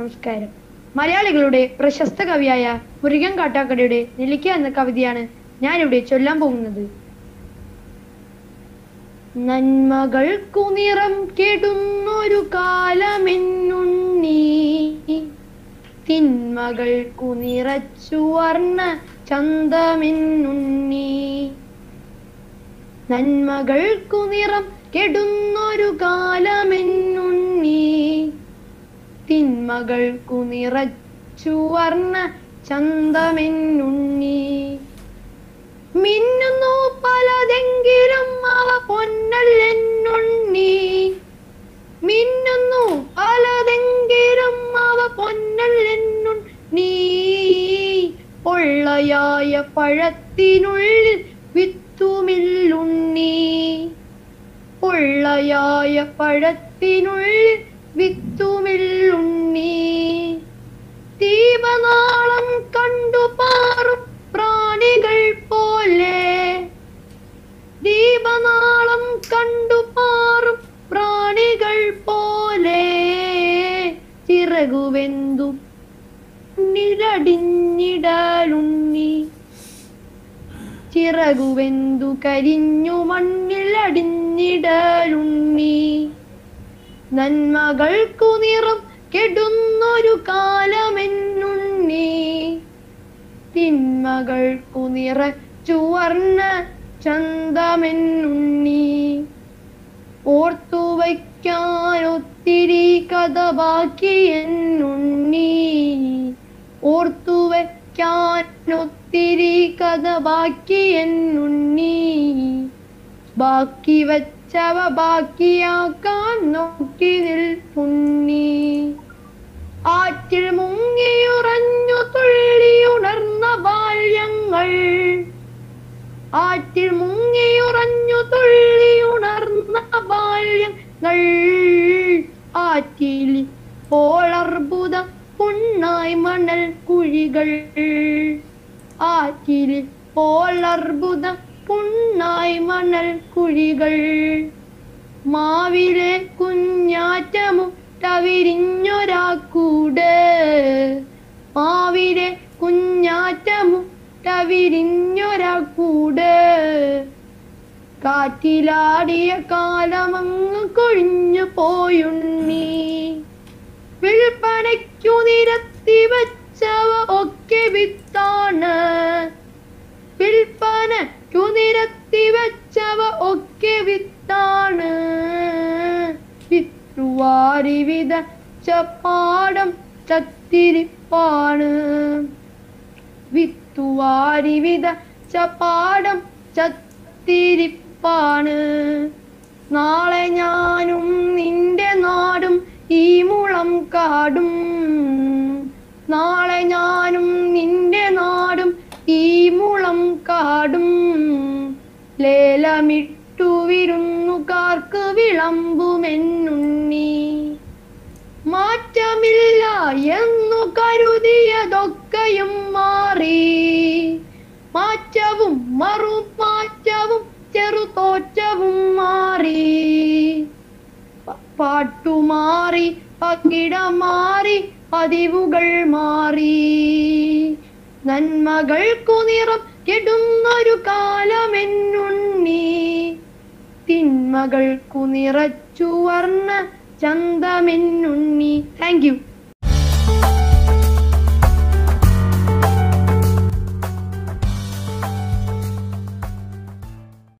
നമസ്കാരം. മലയാളികളുടെ പ്രശസ്ത കവിയായ മുരുകൻ കാട്ടാക്കടയുടെ നിലയ്ക്ക എന്ന കവിതയാണ് ഞാനിവിടെ ചൊല്ലാൻ പോകുന്നത്. നന്മകൾക്കു നിറം കെടുന്നൊരു കാലമെന്നുണ്ണി. തിന്മകൾക്കു നിറച്ചു വർണ ചന്തമെന്നുണ്ണി. നന്മകൾക്കു നിറം കെടുന്നൊരു കാലമെന്നുണ്ണി. തിന്മകൾക്കു നിറച്ചു വർണ ചന്തമെന്നുണ്ണി. മിന്നുന്നു പലതെങ്കിലും അവ പൊന്നല്ലെന്നുണ്ണി മിന്നുന്നു പലതെങ്കിലും അവ പൊന്നല്ലെന്നുണ്ണി പൊള്ളയായ പഴത്തിനുള്ളിൽ വിത്തുമില്ലുണ്ണി. പൊള്ളയായ പഴത്തിനുള്ളിൽ വിത്തുമില്ലുണ്ണി. ദീപനാളം കണ്ടു പാറും പ്രാണികൾ പോലെ. ദീപനാളം കണ്ടു പാറും പ്രാണികൾ പോലെ. ചിറകുവെന്തു നിലടിഞ്ഞിടലുണ്ണി. ചിറകുവെന്തു കരിഞ്ഞു മണ്ണിലടിഞ്ഞിടലുണ്ണി. നന്മകൾക്കു നിറം കെടുന്നൊരു കാലമെന്നുണ്ണി. തിന്മകൾക്കു നിറ ചുവർണ ചന്തമെന്നുണ്ണി. ഓർത്തു വയ്ക്കാൻ ഒത്തിരി കഥ ബാക്കി എന്നുണ്ണി. ഓർത്തു വയ്ക്കാൻ ഒത്തിരി കഥ ബാക്കി എന്നുണ്ണി. ബാക്കി വച്ചവ ബാക്കിയാക്കാൻ നോക്കി നിൽപ്പുണ്ണി. ആറ്റിൽ മുങ്ങിയുറഞ്ഞു തുള്ളിയുണർന്ന ബാല്യങ്ങൾ. ആറ്റിൽ മുങ്ങിയുറഞ്ഞു തുള്ളിയുണർന്ന ബാല്യങ്ങൾ. ആറ്റിൽ പോളർബുദ പുണ്ണായി മണൽ കുഴികൾ. ആറ്റിൽ പോളർബുദ പുണ്ണായി മണൽ കുഴികൾ. മാവിലെ കുഞ്ഞാറ്റമുട്ട വിരിഞ്ഞൊരാക്കൂട് മാവിലെ കുഞ്ഞാറ്റമുട്ട വിരിഞ്ഞൊരാക്കൂട് കാറ്റിലാടിയ കാലമങ്ങ് കൊഴിഞ്ഞു പോയുണ്ണി. വിൽപ്പനയ്ക്കു നിരത്തി വച്ചവ ഒക്കെ വിത്താണ്. വിൽപ്പനയ്ക്കു നിരത്തി വച്ചവ ഒക്കെ വിത്താണ്. വിത്തുവാരി വിതച്ച ചത്തിരിപ്പാണ്. വിത്തുവാരി വിതച്ച പാടം ചത്തിരിപ്പാണ്. നാളെ ഞാനും നിന്റെ നാടും ഈ മുളം കാടും. നാളെ ഞാനും നിന്റെ നാടും ഈ മുളം കാടും. ലേലമിട്ടു വിരുന്നുകാർക്ക് വിളമ്പുമെന്നുണ്ണി മാറ്റമില്ല എന്നു കരുതിയതൊക്കെയും മാറി. മാറ്റവും മറുമാറ്റവും ചെറുതോറ്റവും മാറി. പാട്ടു പാട്ടുമാറി പകിട മാറി പതിവുകൾ മാറി. നന്മകൾക്കു നിറം കെടുന്നൊരു കാലമെന്നുണ്ണി തിന്മകൾക്കു നിറച്ചു വർണ ചന്തമെന്നുണ്ണി. Thank you